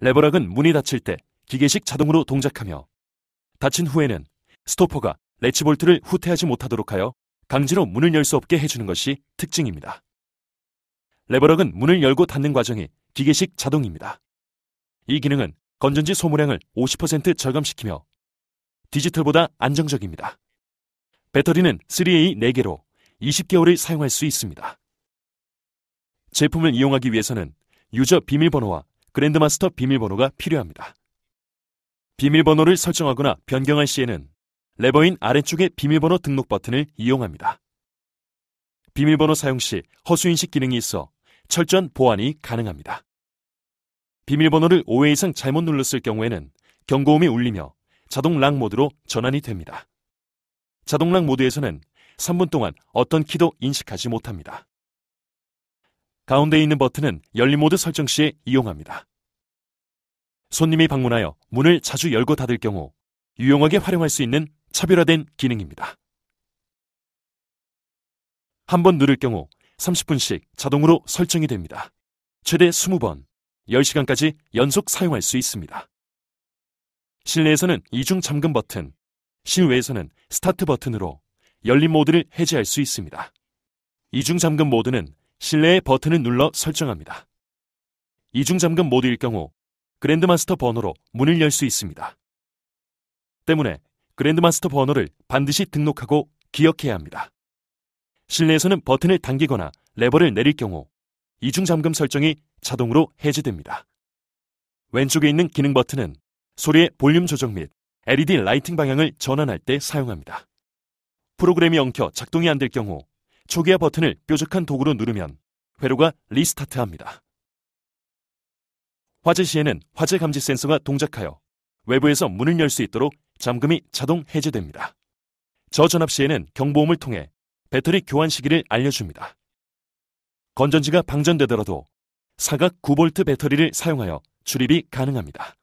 레버락은 문이 닫힐 때 기계식 자동으로 동작하며 닫힌 후에는 스토퍼가 레치볼트를 후퇴하지 못하도록 하여 강제로 문을 열 수 없게 해주는 것이 특징입니다. 레버락은 문을 열고 닫는 과정이 기계식 자동입니다. 이 기능은 건전지 소모량을 50% 절감시키며 디지털보다 안정적입니다. 배터리는 3A 4개로 20개월을 사용할 수 있습니다. 제품을 이용하기 위해서는 유저 비밀번호와 그랜드마스터 비밀번호가 필요합니다. 비밀번호를 설정하거나 변경할 시에는 레버인 아래쪽의 비밀번호 등록 버튼을 이용합니다. 비밀번호 사용 시 허수인식 기능이 있어 철저한 보안이 가능합니다. 비밀번호를 5회 이상 잘못 눌렀을 경우에는 경고음이 울리며 자동 락 모드로 전환이 됩니다. 자동 락 모드에서는 3분 동안 어떤 키도 인식하지 못합니다. 가운데 있는 버튼은 열림 모드 설정 시에 이용합니다. 손님이 방문하여 문을 자주 열고 닫을 경우 유용하게 활용할 수 있는 차별화된 기능입니다. 한 번 누를 경우 30분씩 자동으로 설정이 됩니다. 최대 20번, 10시간까지 연속 사용할 수 있습니다. 실내에서는 이중 잠금 버튼, 실외에서는 스타트 버튼으로 열림 모드를 해제할 수 있습니다. 이중 잠금 모드는 실내의 버튼을 눌러 설정합니다. 이중 잠금 모드일 경우 grand master 번호로 문을 열 수 있습니다. 때문에 grand master 번호를 반드시 등록하고 기억해야 합니다. 실내에서는 버튼을 당기거나 레버를 내릴 경우 이중 잠금 설정이 자동으로 해제됩니다. 왼쪽에 있는 기능 버튼은 소리의 볼륨 조정 및 LED lighting 방향을 전환할 때 사용합니다. 프로그램이 엉켜 작동이 안 될 경우 초기화 버튼을 뾰족한 도구로 누르면 회로가 restart합니다. 화재 시에는 화재 감지 센서가 동작하여 외부에서 문을 열 수 있도록 잠금이 자동 해제됩니다. 저전압 시에는 경보음을 통해 배터리 교환 시기를 알려줍니다. 건전지가 방전되더라도 사각 9V 배터리를 사용하여 출입이 가능합니다.